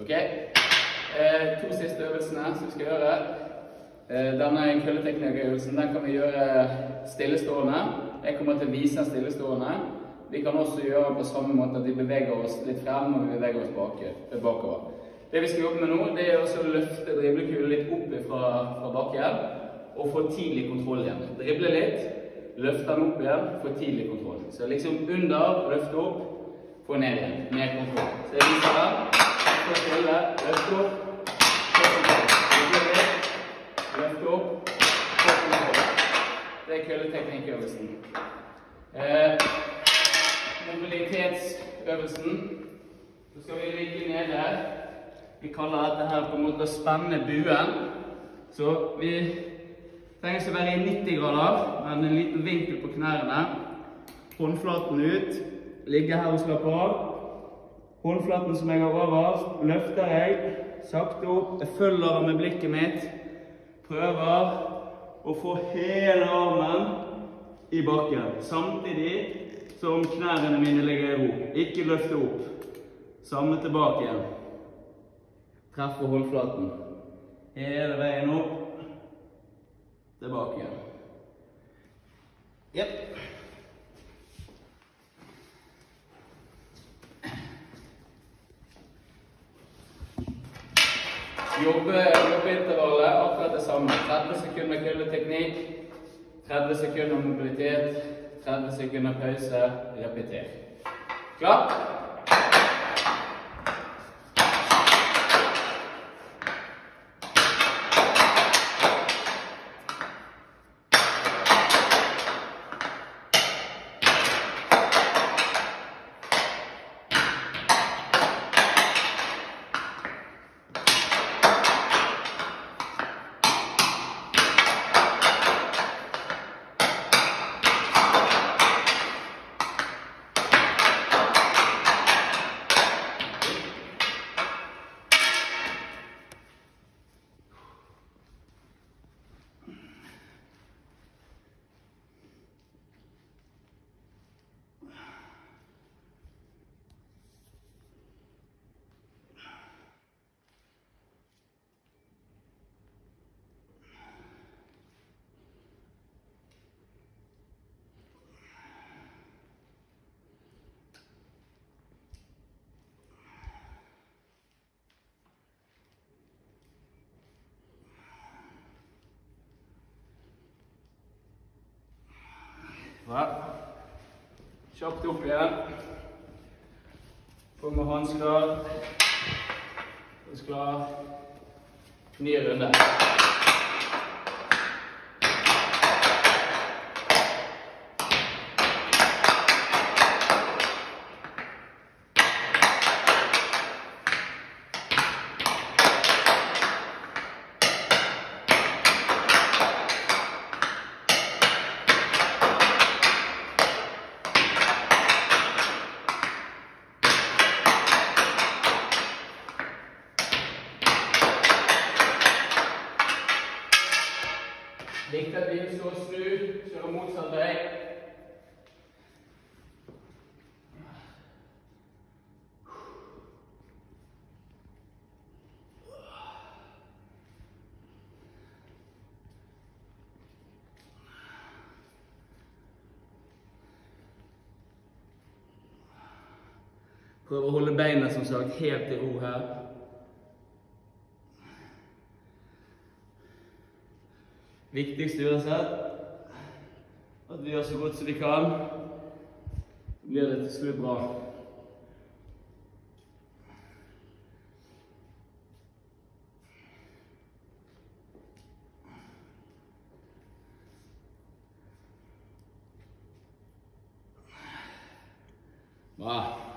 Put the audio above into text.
Ok? Eh, to siste øvelsene som vi skal gjøre. Eh, denne krølleteknikkøvelsen den kan vi gjøre stillestående. Jeg kommer til å vise den stillestående. Vi kan også gjøre på samme måte at vi beveger oss litt frem og vi beveger oss bak, bakover. Det vi skal jobbe med nå, det er å løfte driblekulen litt opp fra, fra bakken og få tidlig kontroll igjen. Drible litt, løfte den opp igjen, få tidlig kontroll. Så liksom under, løfte opp, få ned igjen. Mer kontroll. Så jeg viser her. Opp. Det er kølleteknikkøvelsen. Eh, mobilitetsøvelsen. Så skal vi ligge nede. Vi kaller dette her på en måte å spenne buen. Så vi trenger ikke være i 90 grader, men en liten vinkel på knærne. Håndflaten ut. Ligge her og slappe av. Håndflaten som jeg har over, løfter jeg sakte opp. Jeg følger med blikket mitt. Prøver å få hele armen i bakken. Samtidig som knærne mine ligger i ro. Ikke løfte opp. Samme tilbake igjen. Treffer håndflaten. Hele veien opp. Tilbake igjen. Jepp. Jobbe, jobbeintervallet akkurat det samme. 30 sekunder kulleteknikk, 30 sekunder mobilitet, 30 sekunder pause, repeter. Klar? Bra. Kjapt opp igjen. På med hansker. Klar. Ny runde. Viktig at vi så snur, kjører motsatt vei. Prøv å holde beina som sagt helt i ro her. Viktigste uansett at vi gjør så godt som vi kan. Så blir det til slutt bra. Bra.